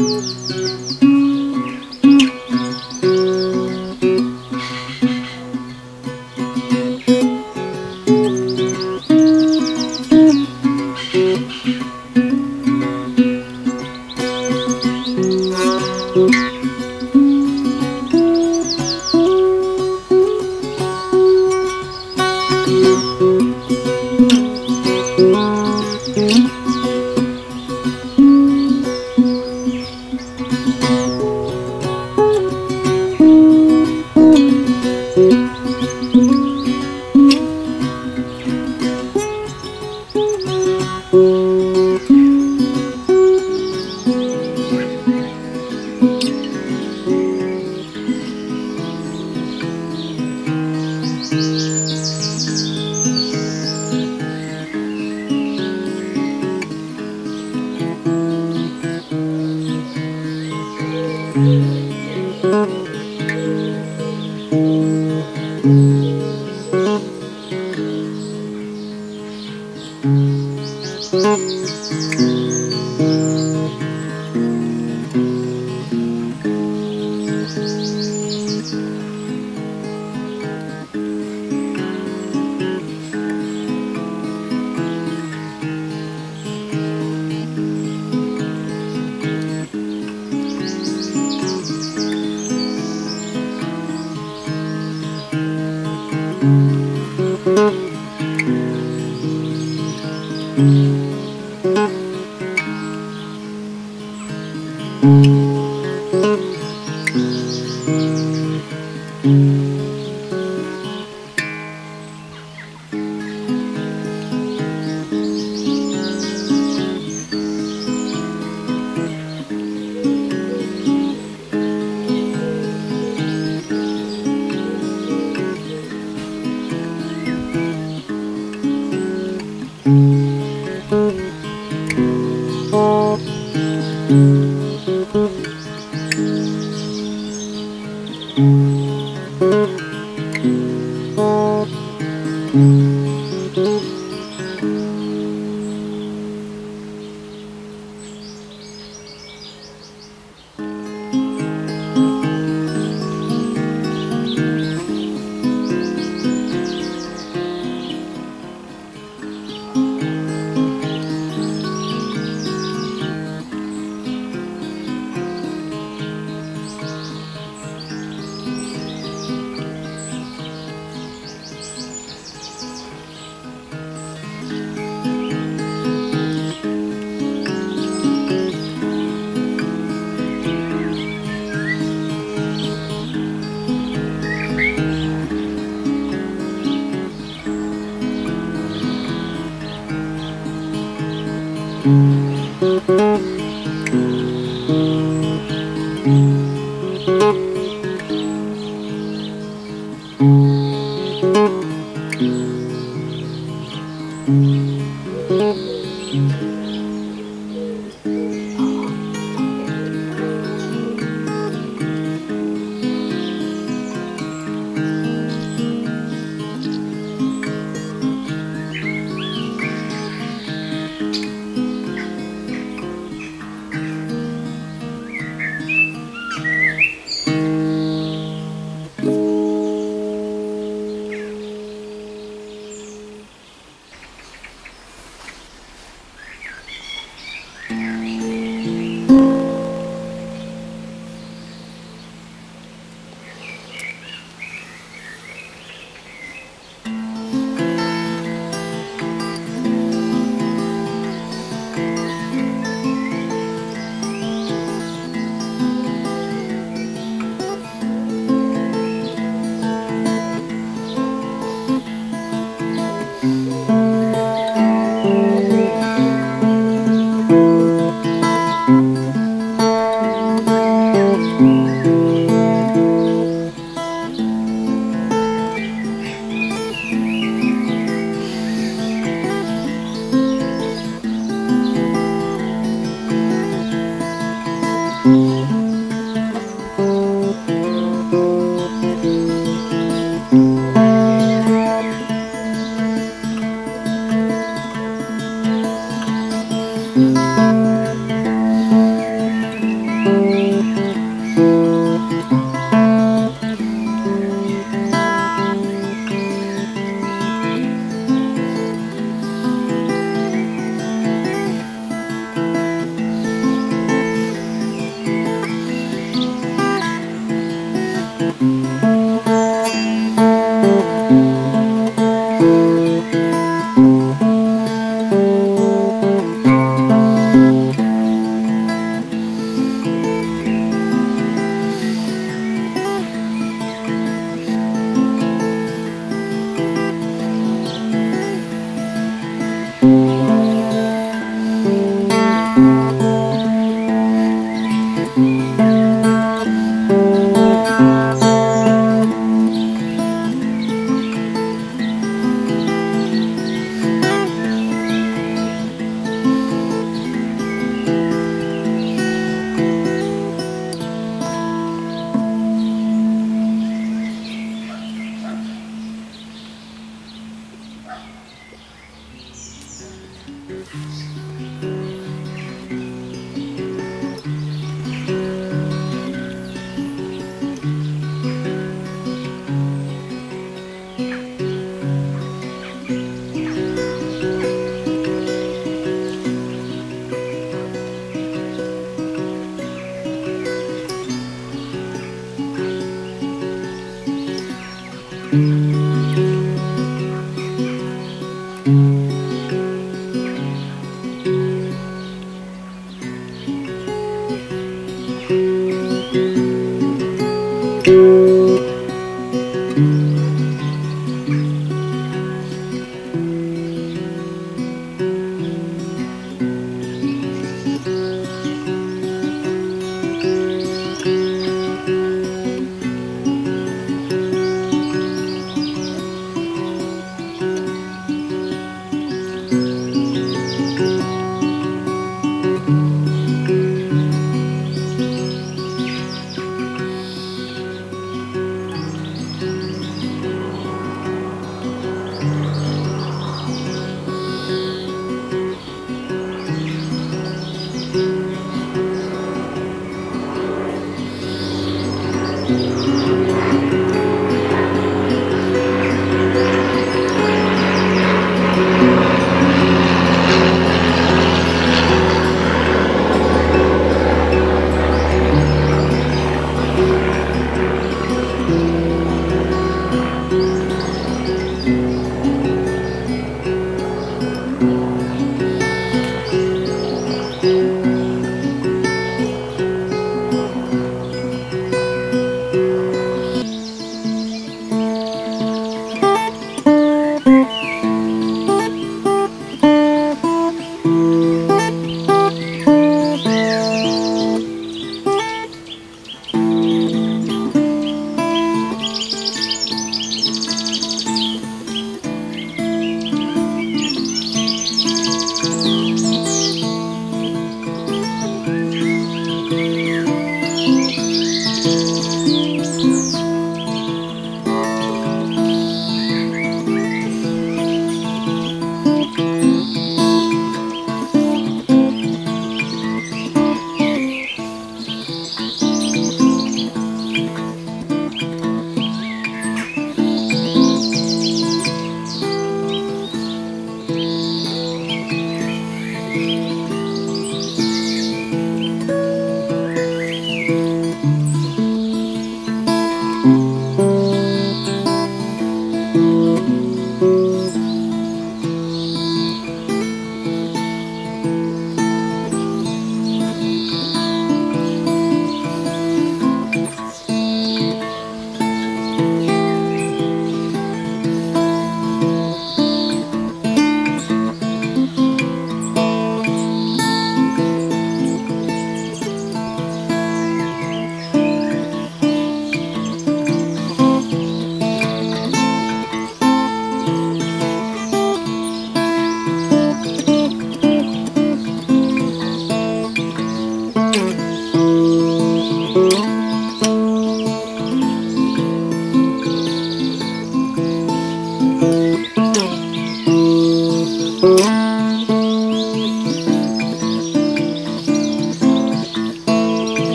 Música Thank mm -hmm. you. Música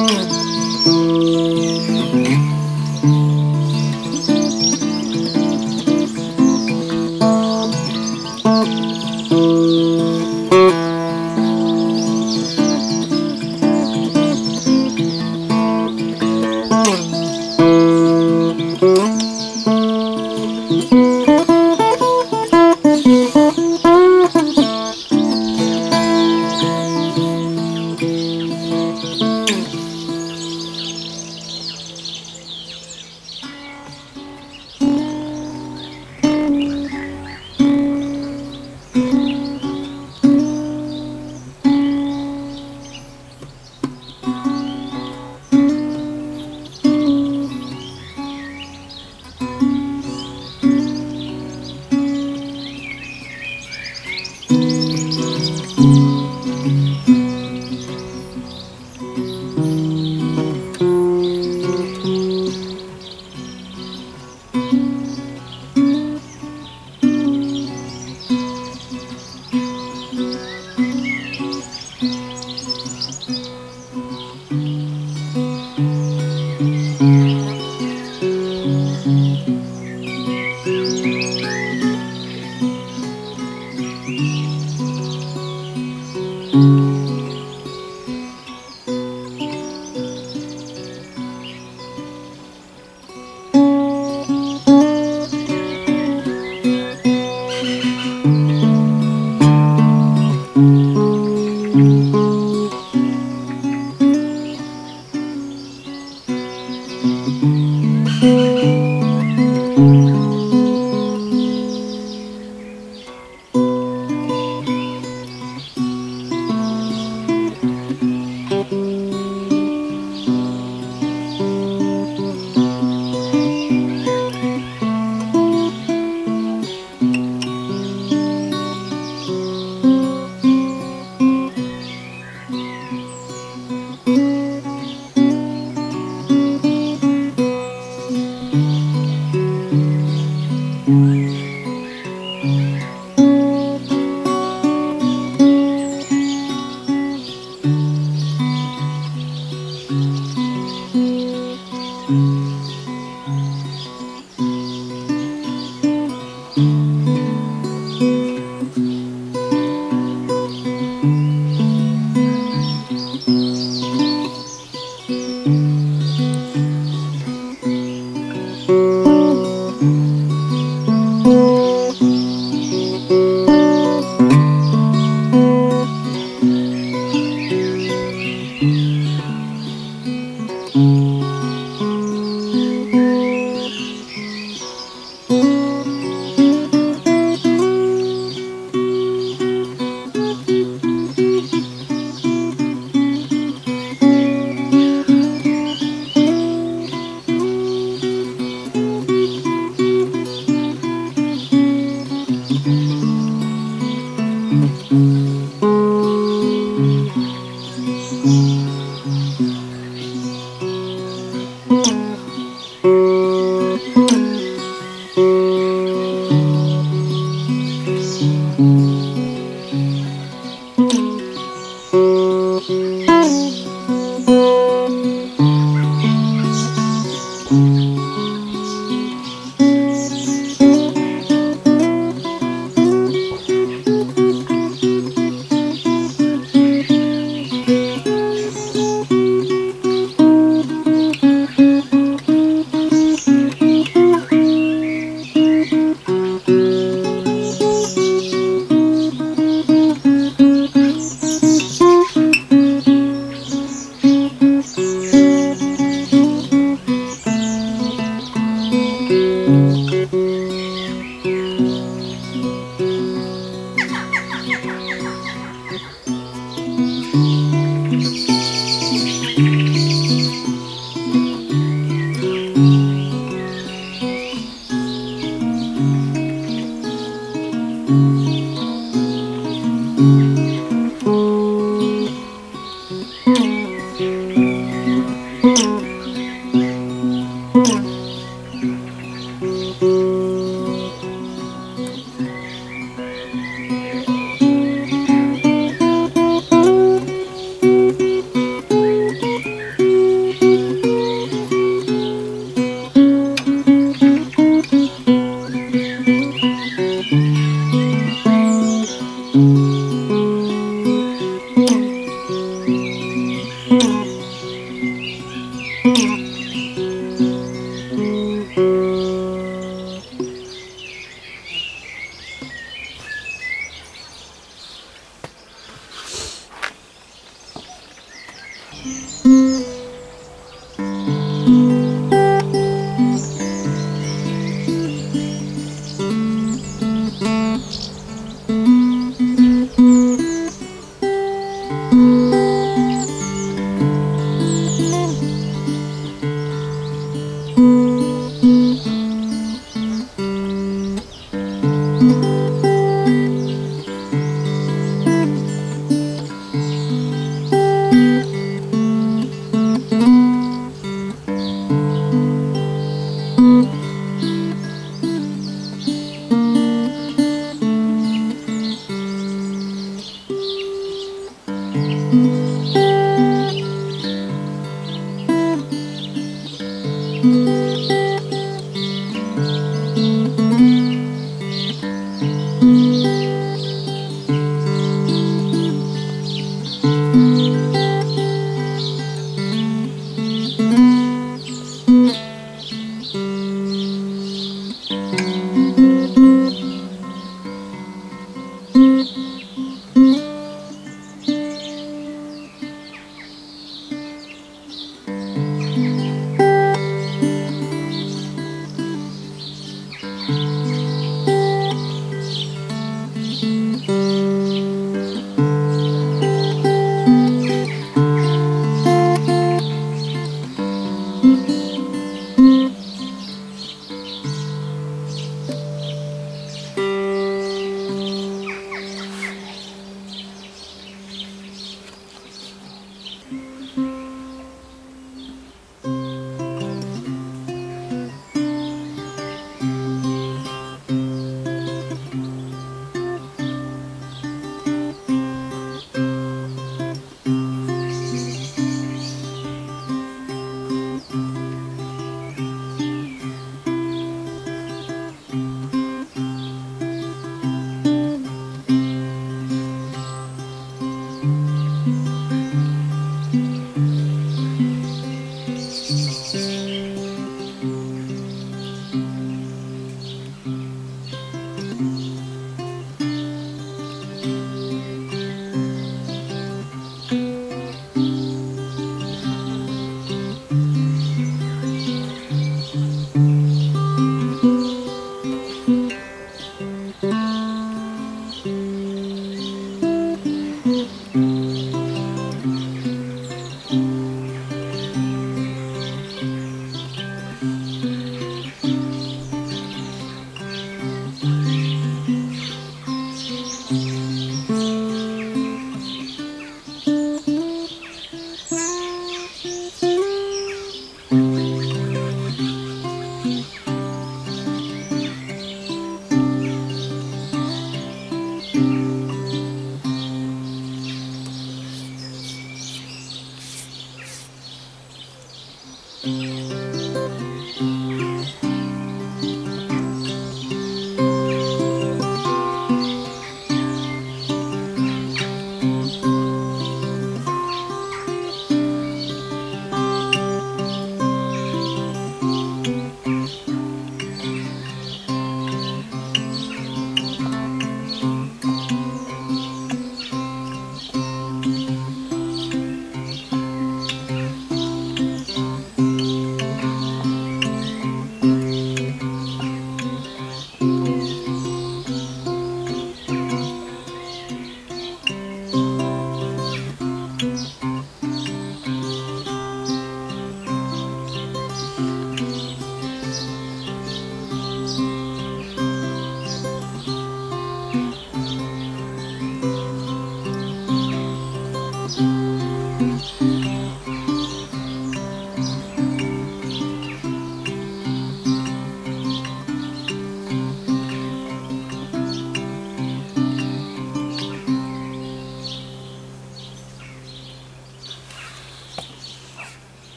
Música Mm-hmm.